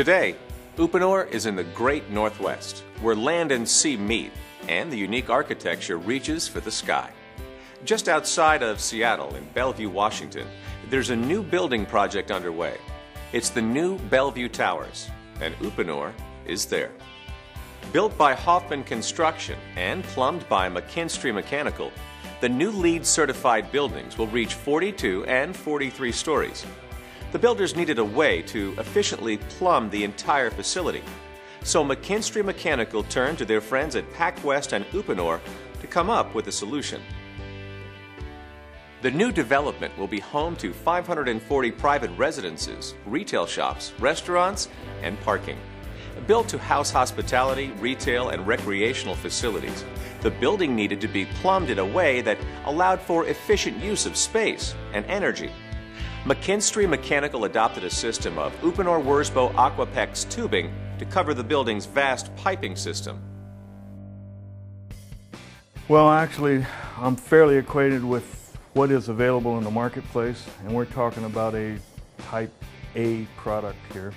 Today, Uponor is in the great Northwest, where land and sea meet, and the unique architecture reaches for the sky. Just outside of Seattle, in Bellevue, Washington, there's a new building project underway. It's the new Bellevue Towers, and Uponor is there. Built by Hoffman Construction and plumbed by McKinstry Mechanical, the new LEED certified buildings will reach 42 and 43 stories. The builders needed a way to efficiently plumb the entire facility. So McKinstry Mechanical turned to their friends at PacWest and Uponor to come up with a solution. The new development will be home to 540 private residences, retail shops, restaurants, and parking. Built to house hospitality, retail, and recreational facilities, the building needed to be plumbed in a way that allowed for efficient use of space and energy. McKinstry Mechanical adopted a system of Uponor Wirsbo Aquapex tubing to cover the building's vast piping system. Well, actually, I'm fairly acquainted with what is available in the marketplace, and we're talking about a type A product here.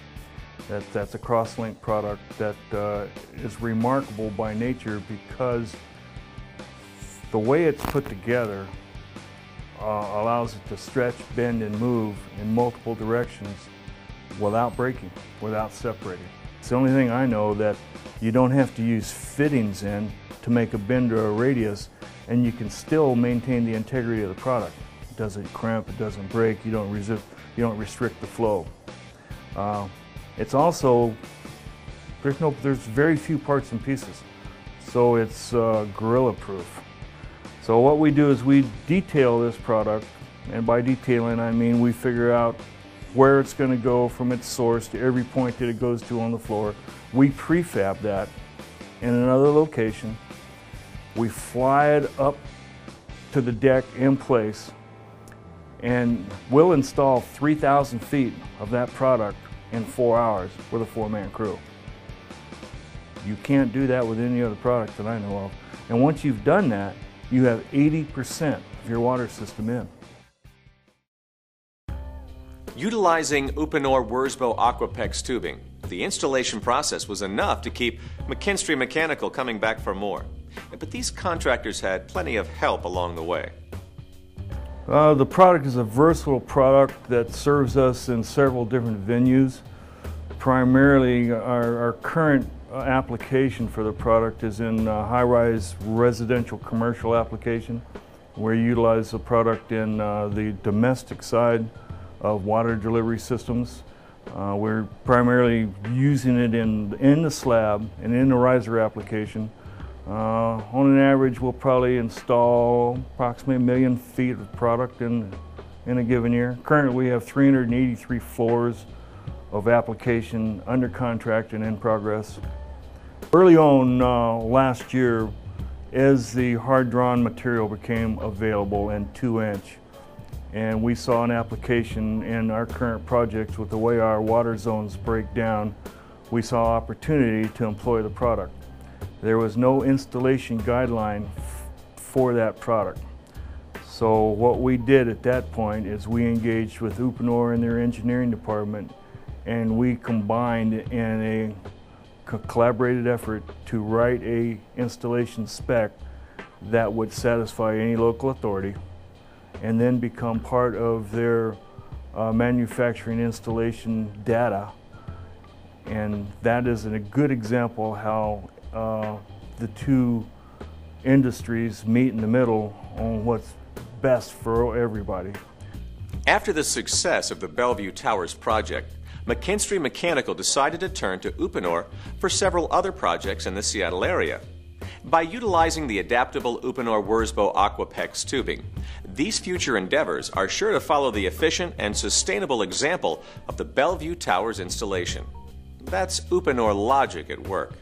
That, that's a crosslink product that uh, is remarkable by nature because the way it's put together uh, allows it to stretch, bend, and move in multiple directions without breaking, without separating. It's the only thing I know that you don't have to use fittings in to make a bend or a radius, and you can still maintain the integrity of the product. It doesn't cramp, it doesn't break, you don't resist, you don't restrict the flow. Uh, it's also, there's no, there's very few parts and pieces, so it's uh, gorilla proof. So what we do is we detail this product, and by detailing I mean we figure out where it's going to go from its source to every point that it goes to on the floor. We prefab that in another location. We fly it up to the deck in place, and we'll install 3,000 feet of that product in four hours with a four-man crew. You can't do that with any other product that I know of. And once you've done that, you have 80% of your water system in. Utilizing Uponor Wirsbo Aquapex tubing, the installation process was enough to keep McKinstry Mechanical coming back for more. But these contractors had plenty of help along the way. Uh, the product is a versatile product that serves us in several different venues. Primarily, our, our current application for the product is in uh, high-rise residential commercial application. We utilize the product in uh, the domestic side of water delivery systems. Uh, we're primarily using it in, in the slab and in the riser application. Uh, on an average, we'll probably install approximately a million feet of product in, in a given year. Currently, we have 383 floors of application under contract and in progress. Early on uh, last year, as the hard drawn material became available in two inch, and we saw an application in our current projects with the way our water zones break down, we saw opportunity to employ the product. There was no installation guideline for that product. So what we did at that point is we engaged with Uponor and their engineering department and we combined in a collaborated effort to write a installation spec that would satisfy any local authority and then become part of their uh, manufacturing installation data. And that is a good example how uh, the two industries meet in the middle on what's best for everybody. After the success of the Bellevue Towers project, McKinstry Mechanical decided to turn to Uponor for several other projects in the Seattle area. By utilizing the adaptable Uponor Wirsbo Aquapex tubing, these future endeavors are sure to follow the efficient and sustainable example of the Bellevue Towers installation. That's Uponor logic at work.